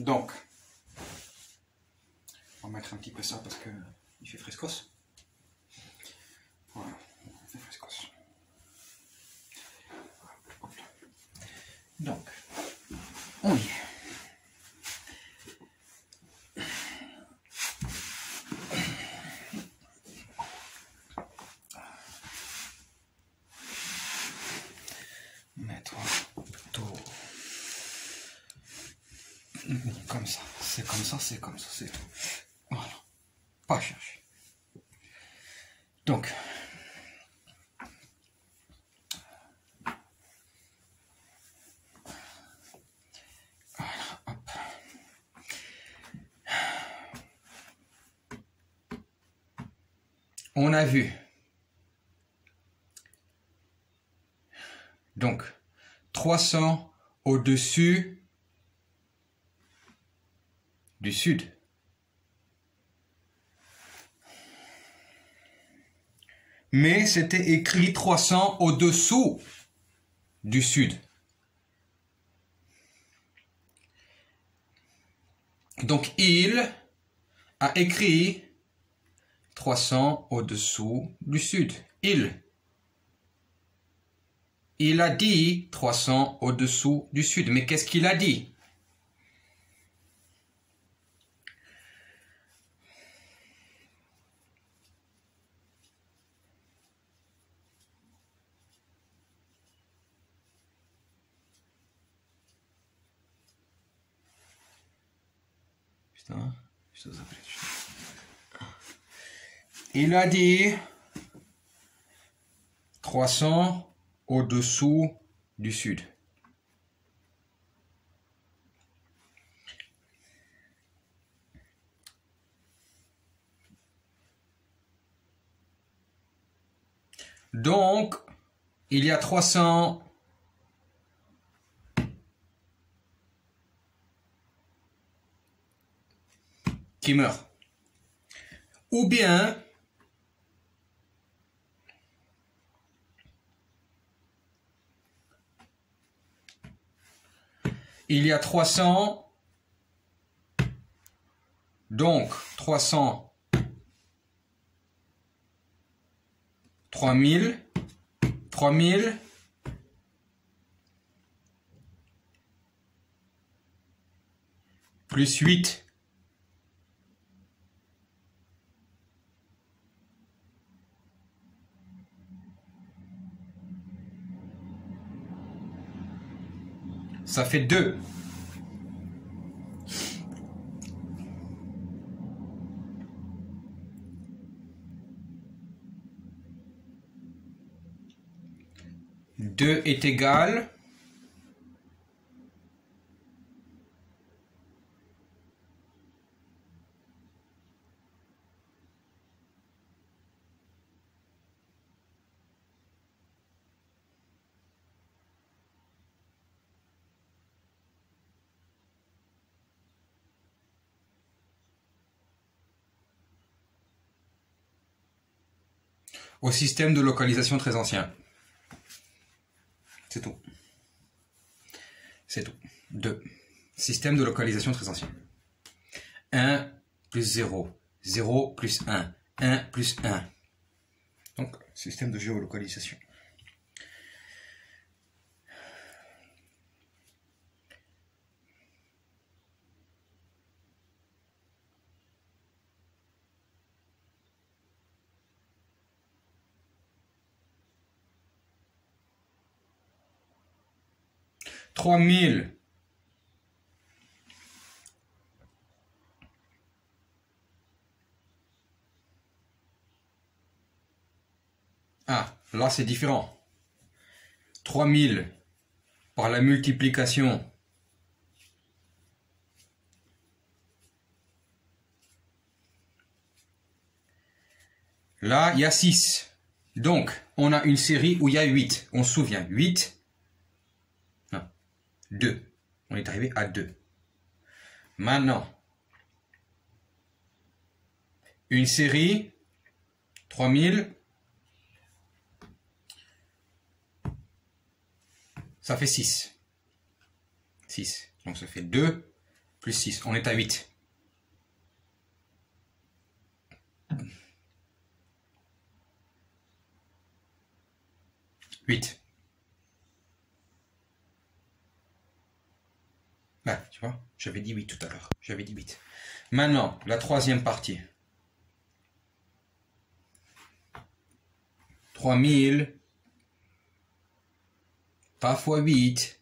Donc, on va mettre un petit peu ça parce que il fait frescos. Voilà, il fait frescos. Donc, on y est. comme ça, c'est comme ça, c'est comme ça, c'est tout. Voilà, pas chercher. Donc. On a vu. Donc, 300 au-dessus du sud. Mais c'était écrit 300 au-dessous du sud. Donc il a écrit 300 au-dessous du sud. Il. Il a dit 300 au-dessous du sud. Mais qu'est-ce qu'il a dit? Putain, что за бред? Il a dit 300 au-dessous du sud. Donc, il y a 300 qui meurent. Ou bien, il y a 300, donc 300, 3000, 3000, plus 8. Ça fait 2. Deux est égal au système de localisation très ancien. C'est tout. C'est tout. 2. Système de localisation très ancien. 1 plus 0. 0 plus 1. 1 plus 1. Donc, système de géolocalisation. Trois mille. Ah, là c'est différent. 3000 par la multiplication Là, il y a 6. Donc, on a une série où il y a 8. On se souvient, 8, 2. On est arrivé à 2. Maintenant, une série, 3000, ça fait 6. 6. Donc ça fait 2 plus 6. On est à 8. Huit. Ah, j'avais dit 8 tout à l'heure. J'avais dit 8. Maintenant, la troisième partie. 3000 pas fois 8.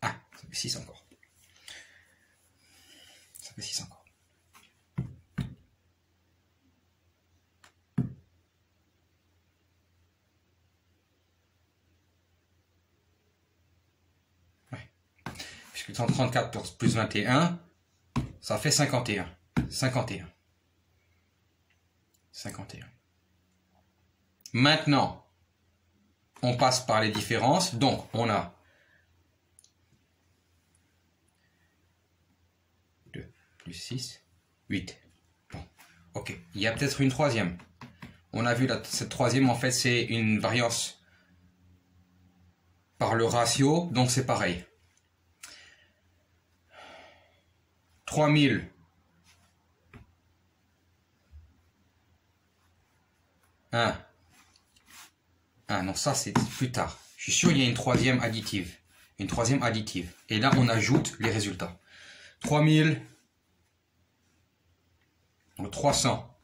Ah, ça fait 6 encore. Ça fait 6 encore. Ouais. Puisque 134 plus 21, ça fait 51. 51. 51. Maintenant, on passe par les différences. Donc, on a 2 plus 6, 8. Bon, ok. Il y a peut-être une troisième. On a vu cette troisième, en fait, c'est une variance par le ratio, donc c'est pareil. 3000 1 ah non, ça c'est plus tard. Je suis sûr il y a une troisième additive. Une troisième additive. Et là, on ajoute les résultats. 3000. 300.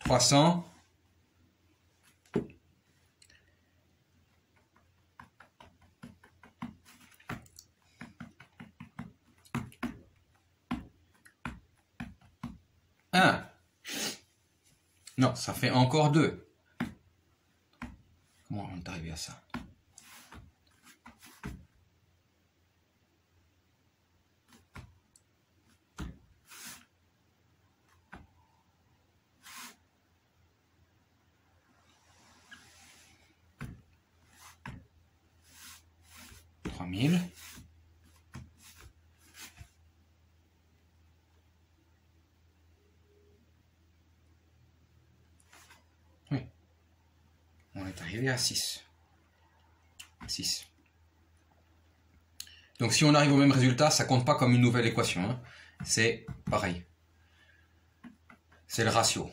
300. Un. Non, ça fait encore deux. Comment on est arrivé à ça Trois mille. Arrivé à 6. 6. Donc si on arrive au même résultat, ça compte pas comme une nouvelle équation. Hein. C'est pareil. C'est le ratio.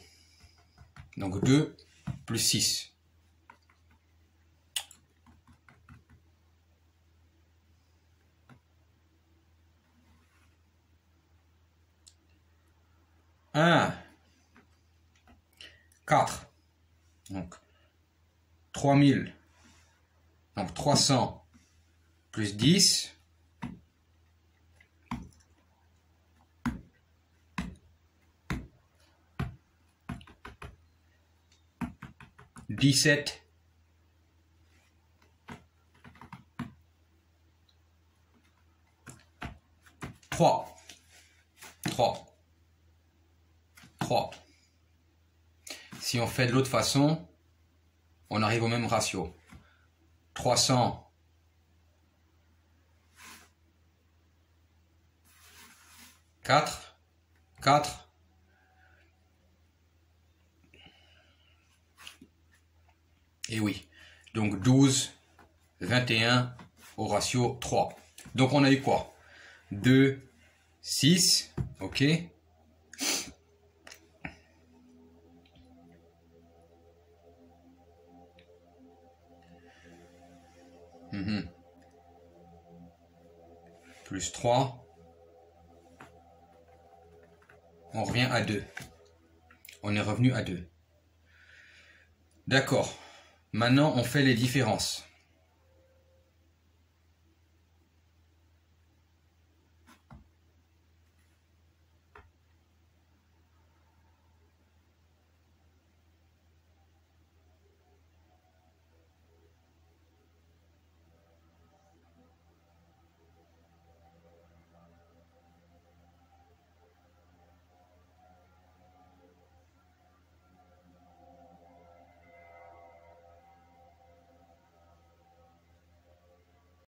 Donc 2 plus 6. Un. 4. Donc 3000. Donc 300 plus 10. Dix-sept. Trois. Trois. Trois. Si on fait de l'autre façon, on arrive au même ratio. 300 4 4 et oui. Donc 12 21 au ratio 3 donc on a eu quoi? 2 6 ok Plus 3. On revient à 2. On est revenu à 2. D'accord. Maintenant, on fait les différences.